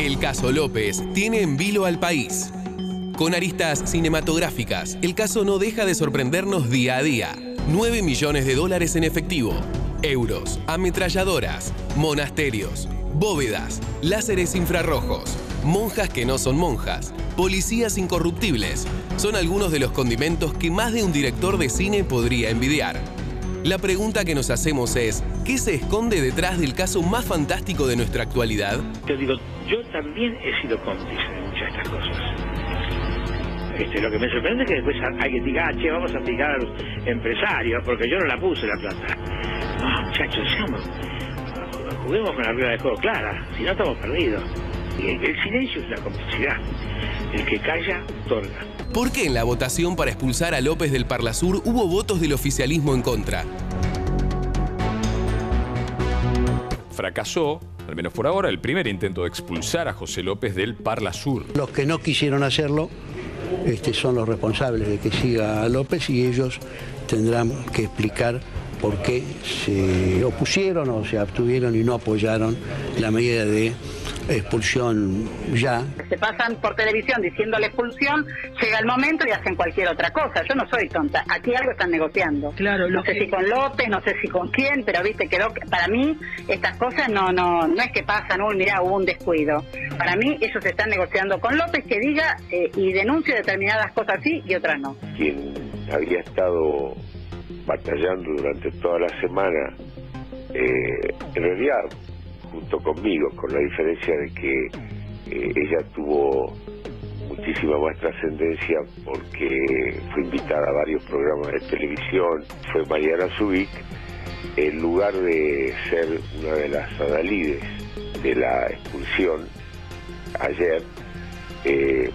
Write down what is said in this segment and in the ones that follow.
El caso López tiene en vilo al país. Con aristas cinematográficas, el caso no deja de sorprendernos día a día. 9 millones de dólares en efectivo, euros, ametralladoras, monasterios, bóvedas, láseres infrarrojos, monjas que no son monjas, policías incorruptibles. Son algunos de los condimentos que más de un director de cine podría envidiar. La pregunta que nos hacemos es, ¿qué se esconde detrás del caso más fantástico de nuestra actualidad? Yo digo, yo también he sido cómplice de muchas de estas cosas. Este, lo que me sorprende es que después que diga, ah, che, vamos a aplicar a los empresarios, porque yo no la puse la plata. No, muchachos, seamos, juguemos con la regla de juego clara, si no estamos perdidos. El, el silencio es una complicidad. El que calla, otorga. ¿Por qué en la votación para expulsar a López del Parlasur hubo votos del oficialismo en contra? Fracasó, al menos por ahora, el primer intento de expulsar a José López del Parlasur. Los que no quisieron hacerlo este, son los responsables de que siga López y ellos tendrán que explicar por qué se opusieron o se abstuvieron y no apoyaron la medida de expulsión ya. Se pasan por televisión diciendo la expulsión, llega el momento y hacen cualquier otra cosa. Yo no soy tonta. Aquí algo están negociando. Claro, no sé si con López, no sé si con quién, pero viste, quedó para mí estas cosas no no no es que pasan, uy, mira, hubo un descuido. Para mí ellos están negociando con López que diga eh, y denuncie determinadas cosas sí y otras no. Quien había estado batallando durante toda la semana, eh, en realidad junto conmigo, con la diferencia de que eh, ella tuvo muchísima más trascendencia porque fue invitada a varios programas de televisión, fue Mariana Zubik, en lugar de ser una de las adalides de la expulsión ayer, eh,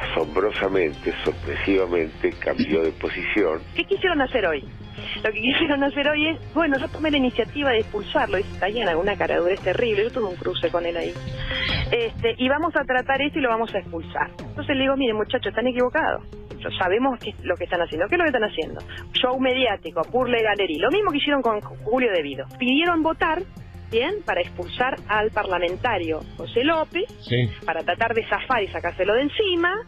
asombrosamente, sorpresivamente cambió de posición. ¿Qué quisieron hacer hoy? Lo que quisieron hacer hoy es, bueno, yo tomé la iniciativa de expulsarlo, dice Tayana, una caradurez terrible, yo tuve un cruce con él ahí. Este, y vamos a tratar esto y lo vamos a expulsar. Entonces le digo, miren muchachos, están equivocados. Sabemos qué es lo que están haciendo. ¿Qué es lo que están haciendo? Show mediático, purle galería. Lo mismo que hicieron con Julio Devido. Pidieron votar bien, para expulsar al parlamentario José López, para tratar de zafar y sacárselo de encima,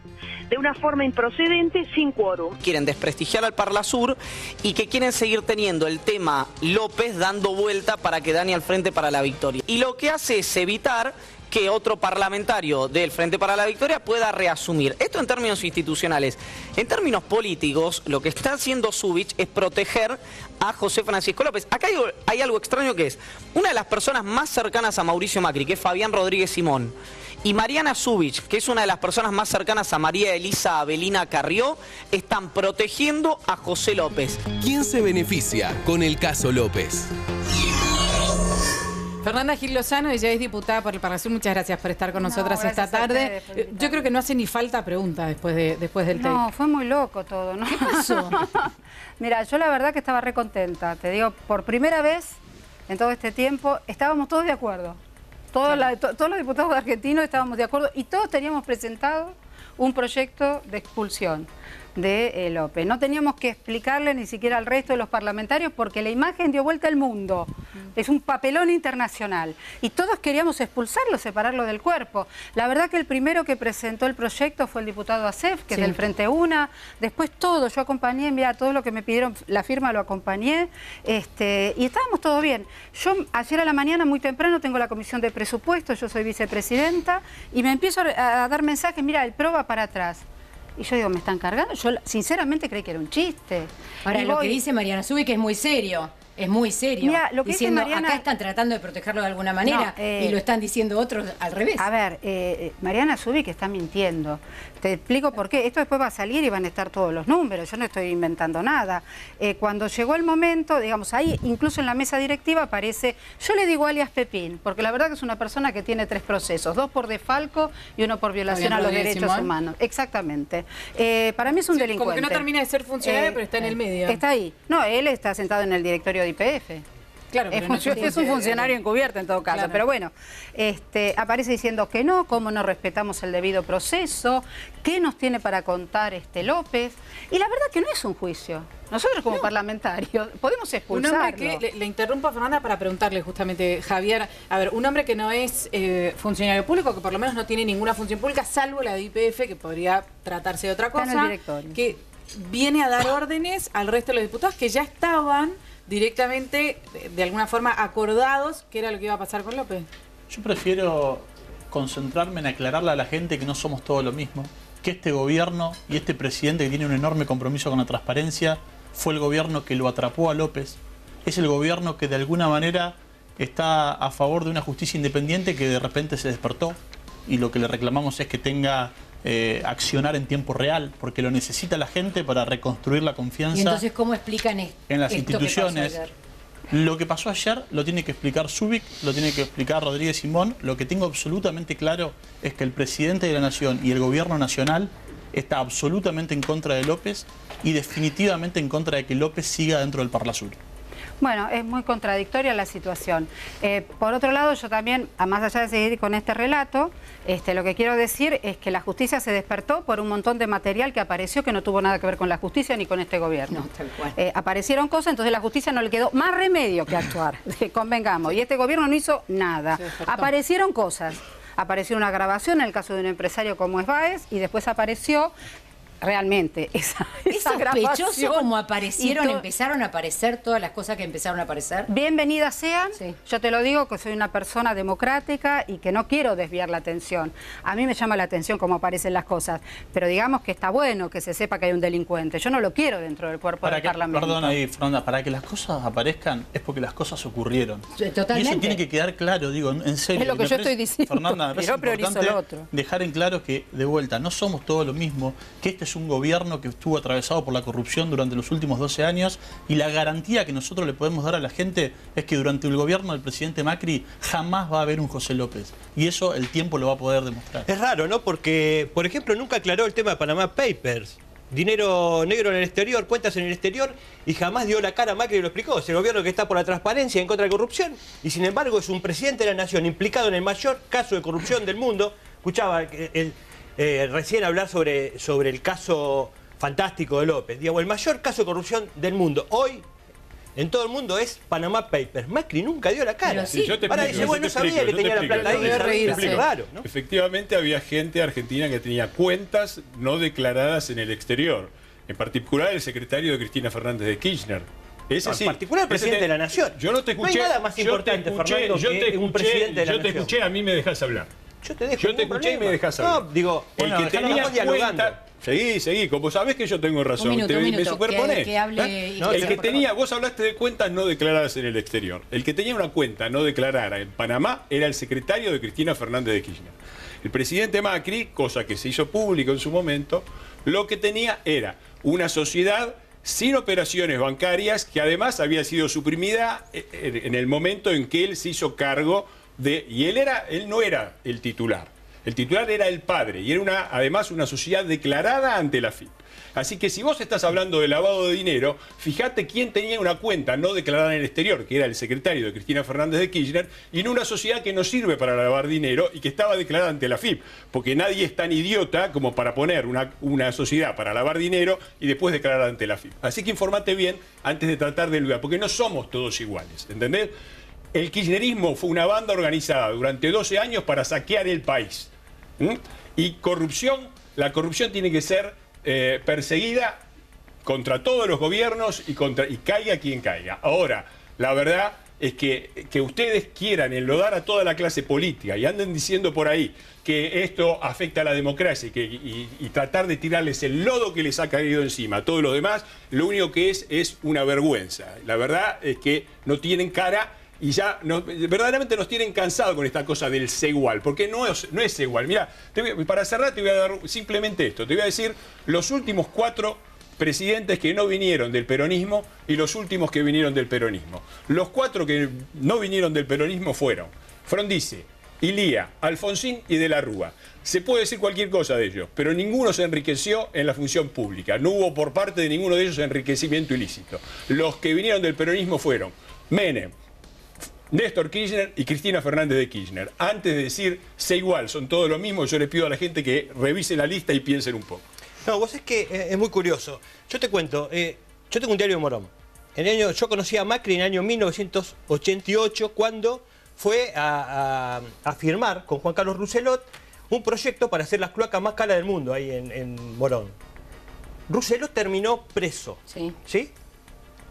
de una forma improcedente, sin quórum. Quieren desprestigiar al Parlasur y que quieren seguir teniendo el tema López dando vuelta para que Dani al frente para la victoria. Y lo que hace es evitar que otro parlamentario del Frente para la Victoria pueda reasumir. Esto en términos institucionales. En términos políticos, lo que está haciendo Zubich es proteger a José Francisco López. Acá hay, algo extraño que es, una de las personas más cercanas a Mauricio Macri, que es Fabián Rodríguez Simón, y Mariana Zubich, que es una de las personas más cercanas a María Elisa Avelina Carrió, están protegiendo a José López. ¿Quién se beneficia con el caso López? Fernanda Gil Lozano, ella es diputada por el Parlasur. Muchas gracias por estar con nosotras esta tarde. Yo creo que no hace ni falta pregunta después, de, después del tema. No, fue muy loco todo, ¿no? ¿Qué pasó? Mira, yo la verdad que estaba re contenta. Te digo, por primera vez en todo este tiempo estábamos todos de acuerdo. Todos, todos los diputados argentinos estábamos de acuerdo y todos teníamos presentado un proyecto de expulsión de eh, López. No teníamos que explicarle ni siquiera al resto de los parlamentarios porque la imagen dio vuelta al mundo. Es un papelón internacional. Y todos queríamos expulsarlo, separarlo del cuerpo. La verdad que el primero que presentó el proyecto fue el diputado Acef, que es del Frente Una. Después todo, yo acompañé, mira, todo lo que me pidieron, la firma lo acompañé. Este, y estábamos todo bien. Yo ayer a la mañana, muy temprano, tengo la comisión de presupuesto, yo soy vicepresidenta, y me empiezo a, a dar mensajes, mira, el PRO va para atrás. Y yo digo, ¿me están cargando? Yo sinceramente creí que era un chiste. Ahora, lo que dice Mariana Subi que es muy serio. Es muy serio. Mira, lo que diciendo, dice Mariana... acá están tratando de protegerlo de alguna manera eh, y lo están diciendo otros al revés. A ver, eh, Mariana Subi que está mintiendo. Te explico por qué. Esto después va a salir y van a estar todos los números. Yo no estoy inventando nada. Eh, cuando llegó el momento, digamos, ahí incluso en la mesa directiva aparece, yo le digo alias Pepín, porque la verdad que es una persona que tiene tres procesos, dos por defalco y uno por violación a los derechos humanos. Exactamente. para mí es un Sí, delincuente. Como que no termina de ser funcionario, pero está en el medio. Está ahí. No, él está sentado en el directorio de IPF. Claro, es, no es un funcionario encubierto en todo caso. Claro. Pero bueno, este, aparece diciendo que no, cómo no respetamos el debido proceso, qué nos tiene para contar este López. Y la verdad que no es un juicio. Nosotros como parlamentarios podemos Un expulsarlo. hombre que, le, le interrumpo a Fernanda para preguntarle justamente, Javier, a ver, un hombre que no es eh, funcionario público, que por lo menos no tiene ninguna función pública, salvo la de IPF, que podría tratarse de otra cosa, que viene a dar órdenes al resto de los diputados que ya estaban directamente, de, alguna forma, acordados que era lo que iba a pasar con López. Yo prefiero concentrarme en aclararle a la gente que no somos todo lo mismo, que este gobierno y este presidente que tiene un enorme compromiso con la transparencia fue el gobierno que lo atrapó a López, es el gobierno que de alguna manera está a favor de una justicia independiente que de repente se despertó y lo que le reclamamos es que tenga eh, accionar en tiempo real, porque lo necesita la gente para reconstruir la confianza Y entonces, ¿cómo explican es- en las esto que pasó instituciones. ayer? Lo que pasó ayer lo tiene que explicar Zubik, lo tiene que explicar Rodríguez Simón. Lo que tengo absolutamente claro es que el presidente de la Nación y el gobierno nacional está absolutamente en contra de López y definitivamente en contra de que López siga dentro del Parla Sur. Bueno, es muy contradictoria la situación. Eh, por otro lado, yo también, a más allá de seguir con este relato, este, lo que quiero decir es que la justicia se despertó por un montón de material que apareció que no tuvo nada que ver con la justicia ni con este gobierno. Eh, aparecieron cosas, entonces la justicia no le quedó más remedio que actuar, convengamos. Y este gobierno no hizo nada. Aparecieron cosas. Apareció una grabación en el caso de un empresario como es Baez y después apareció realmente esa, ¿Es esa sospechoso grabación. como aparecieron, empezaron a aparecer todas las cosas que empezaron a aparecer? Bienvenidas sean. Yo te lo digo que soy una persona democrática y que no quiero desviar la atención. A mí me llama la atención cómo aparecen las cosas, pero digamos que está bueno que se sepa que hay un delincuente. Yo no lo quiero dentro del cuerpo Para del que, Parlamento. perdón ahí, Fernanda, para que las cosas aparezcan es porque las cosas ocurrieron. Totalmente. Y eso tiene que quedar claro, digo, en serio. Es lo que me yo parece- estoy diciendo, Fernanda, me parece importante lo otro. dejar en claro que, de vuelta, no somos todo lo mismo, que este es un gobierno que estuvo atravesado por la corrupción durante los últimos 12 años y la garantía que nosotros le podemos dar a la gente es que durante el gobierno del presidente Macri jamás va a haber un José López. Y eso el tiempo lo va a poder demostrar. Es raro, ¿no? Porque, por ejemplo, nunca aclaró el tema de Panamá Papers. Dinero negro en el exterior, cuentas en el exterior, y jamás dio la cara a Macri y lo explicó. Es el gobierno que está por la transparencia en contra de corrupción, y sin embargo es un presidente de la nación implicado en el mayor caso de corrupción del mundo. Escuchaba el- eh, recién hablar sobre, sobre el caso fantástico de López. Digo, el mayor caso de corrupción del mundo. Hoy, en todo el mundo, es Panamá Papers. Macri nunca dio la cara. Sí, yo te Ahora dice, bueno, no sabía que te tenía la plata ahí. raro, ¿no? Efectivamente había gente argentina que tenía cuentas no declaradas en el exterior. En particular el secretario de Cristina Fernández de Kirchner. Ese En sí. particular el presidente te- de la nación. Yo no te No hay escuché. nada más yo te importante, escuché- Fernando, yo que te un escuché- presidente de la Yo te nación. escuché, a mí me dejas hablar. Yo te dejo. Yo te escuché y me dejas hablar. No, digo, el bueno, que dejalo, tenía estamos dialogando. cuenta... Seguí, seguí. Como sabés que yo tengo razón. Un minuto, te, un me minuto, superponés. que- que hable ¿Eh? El que tenía, vos hablaste de cuentas no declaradas en el exterior. El que tenía una cuenta no declarada en Panamá era el secretario de Cristina Fernández de Kirchner. El presidente Macri, cosa que se hizo público en su momento, lo que tenía era una sociedad sin operaciones bancarias que además había sido suprimida eh, en el momento en que él se hizo cargo y él era él no era el titular. El titular era el padre y era una además una sociedad declarada ante la FIP. Así que si vos estás hablando de lavado de dinero, fíjate quién tenía una cuenta no declarada en el exterior, que era el secretario de Cristina Fernández de Kirchner, y en una sociedad que no sirve para lavar dinero y que estaba declarada ante la FIP. Porque nadie es tan idiota como para poner una, una sociedad para lavar dinero y después declarar ante la FIP. Así que informate bien antes de tratar de lugar, porque no somos todos iguales, ¿entendés? El kirchnerismo fue una banda organizada durante 12 años para saquear el país. Y corrupción, la corrupción tiene que ser eh, perseguida contra todos los gobiernos y, contra, y caiga quien caiga. Ahora, la verdad es que, que ustedes quieran enlodar a toda la clase política y anden diciendo por ahí que esto afecta a la democracia y, que, y- y tratar de tirarles el lodo que les ha caído encima a todos los demás, lo único que es es una vergüenza. La verdad es que no tienen cara y ya verdaderamente nos tienen cansado con esta cosa del igual, porque no es, no es igual. Mira, para cerrar te voy a dar simplemente esto, te voy a decir los últimos cuatro presidentes que no vinieron del peronismo y los últimos que vinieron del peronismo. Los cuatro que no vinieron del peronismo fueron Frondice, Ilía, Alfonsín y De la Rúa. Se puede decir cualquier cosa de ellos, pero ninguno se enriqueció en la función pública. No hubo por parte de ninguno de ellos enriquecimiento ilícito. Los que vinieron del peronismo fueron Menem, Néstor Kirchner y Cristina Fernández de Kirchner. Antes de decir, sé igual, son todos lo mismo, yo le pido a la gente que revise la lista y piensen un poco. No, vos es que eh, es muy curioso. Yo te cuento, eh, yo tengo un diario de Morón. En el año, yo conocí a Macri en el año 1988 cuando fue a, a- a firmar con Juan Carlos Rousselot un proyecto para hacer las cloacas más caras del mundo ahí en, en Morón. Rousselot terminó preso. Sí.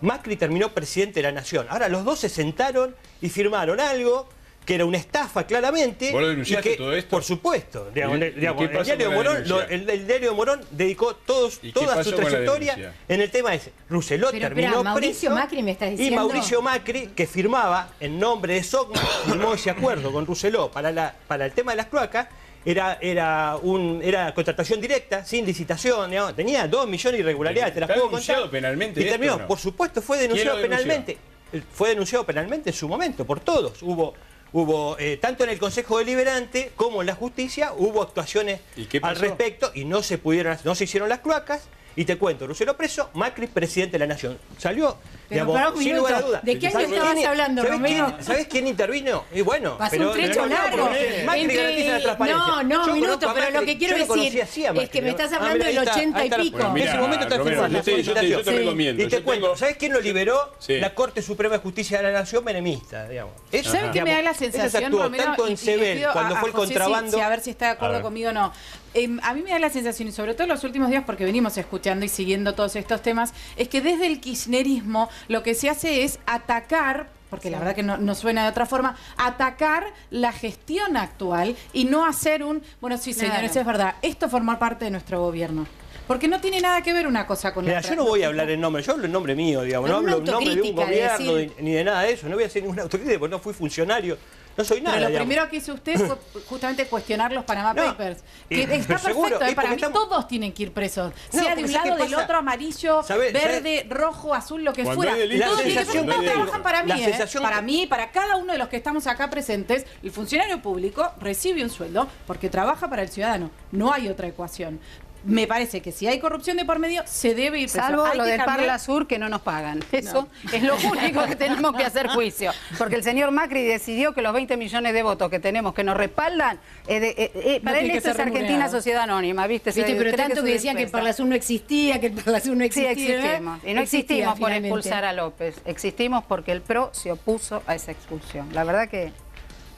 Macri terminó presidente de la nación. Ahora los dos se sentaron y firmaron algo que era una estafa claramente. ¿Vos lo denunciaste y que, todo esto? Por supuesto. Digamos, ¿Y- el, y digamos, diario de Morón, lo- denuncia? el, el diario de Morón dedicó todos, ¿Y toda su trayectoria en el tema ese. Rousselot Pero, terminó espera, Mauricio preso, Macri me estás Y diciendo- Mauricio Macri, que firmaba en nombre de SOCMA, firmó ese acuerdo con Rousselot para, la, para el tema de las cloacas. Era, era, un, era contratación directa, sin licitación, tenía dos millones de irregularidades, te las ¿Está puedo contar. penalmente Y esto terminó, no? por supuesto, fue ¿Quién denunciado penalmente. Eh, Fue denunciado penalmente en su momento, por todos. Hubo, hubo eh, tanto en el Consejo Deliberante como en la justicia, hubo actuaciones ¿Y qué al respecto y no se pudieron, no se hicieron las cloacas. Y te cuento, Lucero preso, Macri presidente de la nación. Salió, Pero digamos, pará un sin lugar a minuto, dudas. ¿de qué año ¿Sabés estabas quién- hablando, ¿sabés Romero? quién- ¿Sabés quién intervino? Y bueno, Pasó pero- un trecho no, largo. porque Macri Entre- garantiza la transparencia. No, no, Yo minuto, pero lo que quiero yo decir es que me estás Ah, hablando mira, ahí del está, 80 ahí y la- pico. en ese momento está firmando yo te- yo te- yo te recomiendo, Y yo te cuento, tengo- ¿sabés quién lo liberó? Sí. La Corte Suprema de Justicia de la Nación menemista, digamos. Eso, ¿Saben qué me da la sensación, actuó Romero? tanto en Sebel, cuando fue el contrabando. a ver si está de acuerdo conmigo o no. Em, a mí me da la sensación, y sobre todo en los últimos días, porque venimos escuchando y siguiendo todos estos temas, es que desde el kirchnerismo lo que se hace es atacar porque la verdad que no, no suena de otra forma, atacar la gestión actual y no hacer un, bueno, sí, Claro. señores, es verdad, esto formar parte de nuestro gobierno. Porque no tiene nada que ver una cosa con la Mira, otra. yo no voy a hablar en nombre, yo hablo en nombre mío, digamos, no hablo en nombre de un de gobierno decir- ni de nada de eso, no voy a hacer ninguna autocrítica porque no fui funcionario, no soy nada. Pero lo digamos. primero que hizo usted fue justamente cuestionar los Panama No, Papers. Que está seguro, perfecto, ¿eh? y para mí estamos- todos tienen que ir presos. No, sea de un ¿sabes lado, del otro, amarillo, ¿Sabe- verde, rojo, azul, lo que Cuando fuera. delito, Todos tienen que trabajan para mí, la ¿eh? sensación Para mí, para cada uno de los que estamos acá presentes, el funcionario público recibe un sueldo porque trabaja para el ciudadano. No hay otra ecuación. Me parece que si hay corrupción de por medio, se debe ir preso. Salvo Hay lo cambiar- Parla Sur que no nos pagan. Eso es lo único que tenemos que hacer juicio. Porque el señor Macri decidió que los 20 millones de votos que tenemos que nos respaldan, eh, de- eh, eh, para él tiene que esto es Argentina. Sociedad Anónima, ¿viste? Viste, pero tanto que decían que el empresa. Parlasur no existía, que el Parlasur no Sí, existía. existimos. Y no Existía existimos por finalmente. expulsar a López. Existimos porque el PRO se opuso a esa expulsión. La verdad que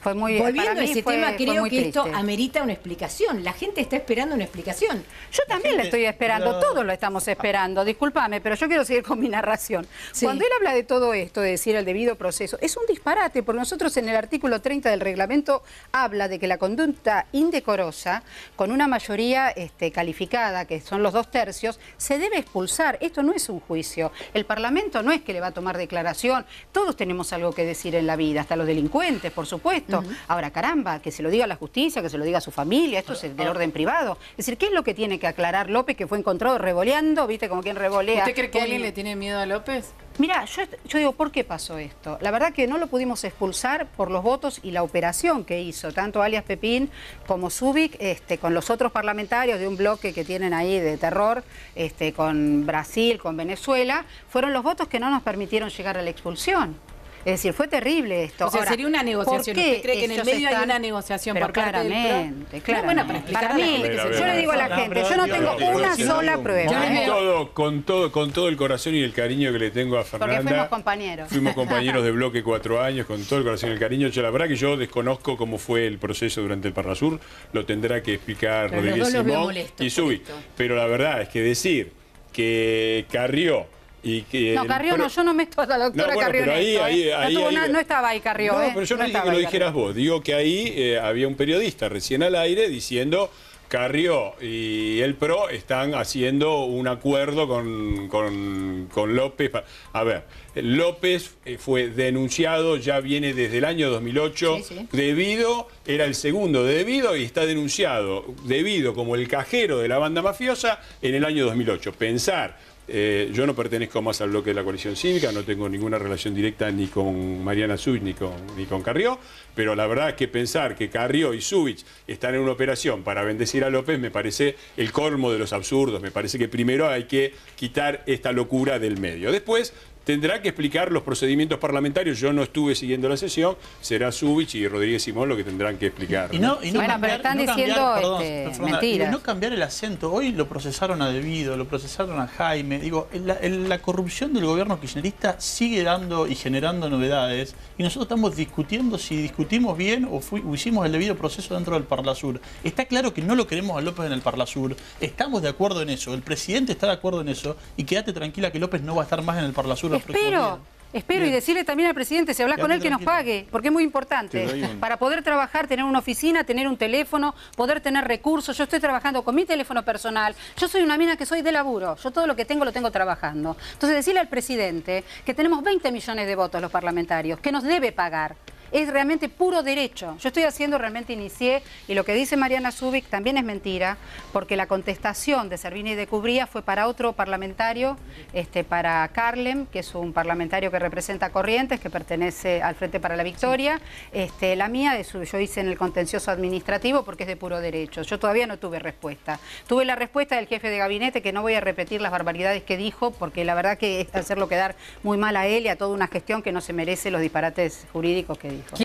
fue muy Volviendo para a ese fue- tema, creo que esto amerita una explicación. La gente está esperando una explicación. Yo también la estoy esperando, todos lo estamos esperando, discúlpame, pero yo quiero seguir con mi narración. Sí. Cuando él habla de todo esto, de decir el debido proceso, es un disparate, porque nosotros en el artículo 30 del reglamento habla de que la conducta indecorosa, con una mayoría este, calificada, que son los dos tercios, se debe expulsar. Esto no es un juicio. El Parlamento no es que le va a tomar declaración. Todos tenemos algo que decir en la vida, hasta los delincuentes, por supuesto. Ahora, caramba, que se lo diga a la justicia, que se lo diga a su familia, esto es del orden privado. Es decir, ¿qué es lo que tiene que aclarar López, que fue encontrado revoleando, viste, como quien revolea? ¿Usted cree que alguien le tiene miedo a López? Mira, yo, yo digo, ¿por qué pasó esto? La verdad que no lo pudimos expulsar por los votos y la operación que hizo, tanto alias Pepín como Zubik, este, con los otros parlamentarios de un bloque que tienen ahí de terror, este, con Brasil, con Venezuela, fueron los votos que no nos permitieron llegar a la expulsión. Es decir, fue terrible esto. O sea, Ahora, sería una negociación. ¿por qué ¿Usted cree que en el medio hay una negociación Pero por parte del claramente, No, claramente. bueno, para explicar Para mí, gente que se yo le digo a la gente, yo no tengo una sola prueba. Con ¿eh? todo, con todo, con todo el corazón y el cariño que le tengo a Fernanda. Porque fuimos compañeros. Fuimos compañeros de bloque cuatro años, con todo el corazón y el cariño. Yo, la verdad que yo desconozco cómo fue el proceso durante el Parrasur, lo tendrá que explicar Pero Rodríguez Simón y Subi. esto. Pero la verdad es que decir que Carrió y que... No, Carrió no, yo no meto a la doctora No, bueno, Carrió pero en ahí- esto, ¿eh? ahí- no, nada- no estaba ahí Carrió, No, ¿eh? pero yo no, dije estaba que lo dijeras vos. Digo que ahí eh, había un periodista recién al aire diciendo Carrió y el PRO están haciendo un acuerdo con, con- con López. A ver, López fue denunciado, ya viene desde el año 2008, Sí, sí. debido, era el segundo de debido y está denunciado debido como el cajero de la banda mafiosa en el año 2008. Pensar eh, yo no pertenezco más al bloque de la coalición cívica, no tengo ninguna relación directa ni con Mariana Zubich ni con, ni con Carrió, pero la verdad es que pensar que Carrió y Zubich están en una operación para bendecir a López me parece el colmo de los absurdos, me parece que primero hay que quitar esta locura del medio. Después, tendrá que explicar los procedimientos parlamentarios. Yo no estuve siguiendo la sesión, será Zubich y Rodríguez Simón lo que tendrán que explicar. Y no, y no Bueno, pero están no diciendo, perdón, este, Fernanda, mentiras. y no cambiar el acento. Hoy lo procesaron a Debido, lo procesaron a Jaime. Digo, la, corrupción del gobierno kirchnerista sigue dando y generando novedades. Y nosotros estamos discutiendo si discutimos bien o, fui- o hicimos el debido proceso dentro del Parlasur. Está claro que no lo queremos a López en el Parlasur. Estamos de acuerdo en eso. El presidente está de acuerdo en eso. Y quédate tranquila que López no va a estar más en el Parlasur. Espero, espero y decirle también al presidente, si hablas con él, que nos pague, porque es muy importante. Un- Para poder trabajar, tener una oficina, tener un teléfono, poder tener recursos. Yo estoy trabajando con mi teléfono personal. Yo soy una mina que soy de laburo. Yo todo lo que tengo lo tengo trabajando. Entonces, decirle al presidente que tenemos 20 millones de votos los parlamentarios, que nos debe pagar. Es realmente puro derecho. Yo estoy haciendo, realmente inicié, y lo que dice Mariana Zubik también es mentira, porque la contestación de Servini de Cubría fue para otro parlamentario, este, para Carlem, que es un parlamentario que representa Corrientes, que pertenece al Frente para la Victoria. Este, la mía, es, yo hice en el contencioso administrativo porque es de puro derecho. Yo todavía no tuve respuesta. Tuve la respuesta del jefe de gabinete, que no voy a repetir las barbaridades que dijo, porque la verdad que es hacerlo quedar muy mal a él y a toda una gestión que no se merece los disparates jurídicos que dijo.